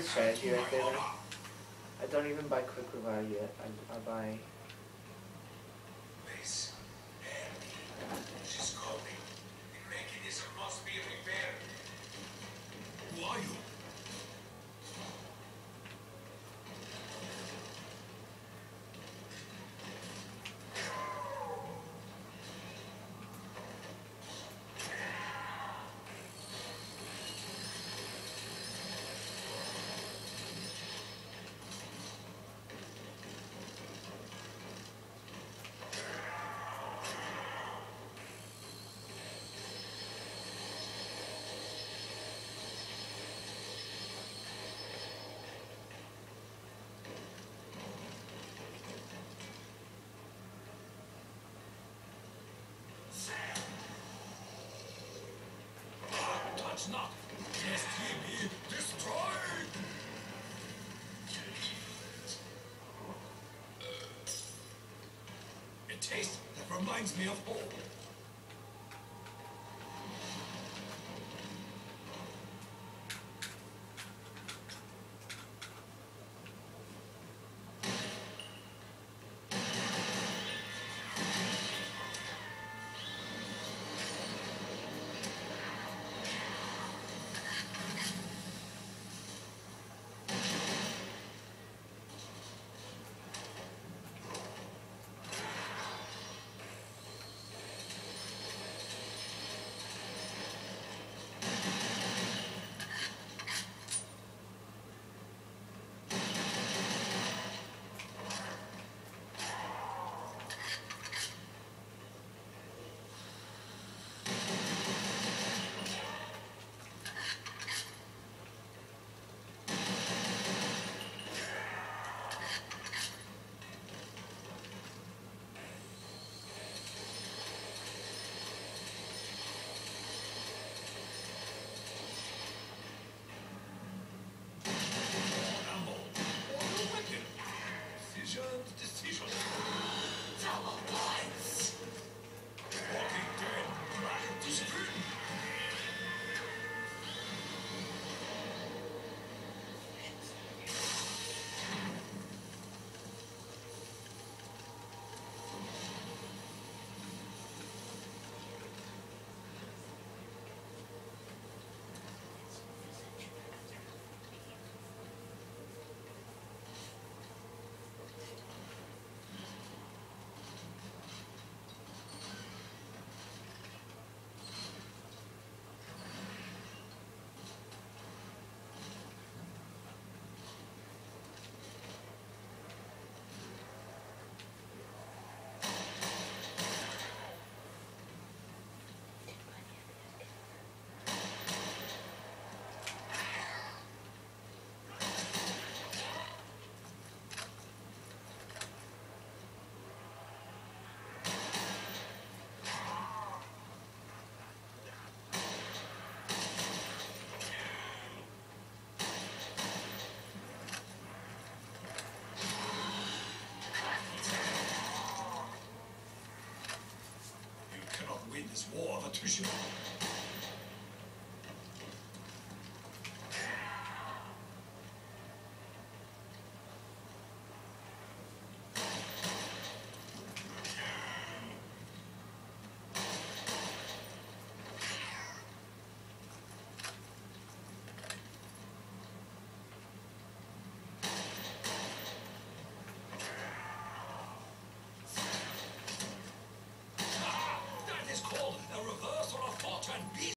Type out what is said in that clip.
the strategy right there. I don't even buy quick revive yet. I, I buy. Touch not. Destiny destroyed. A taste that reminds me of home. is war the tissue.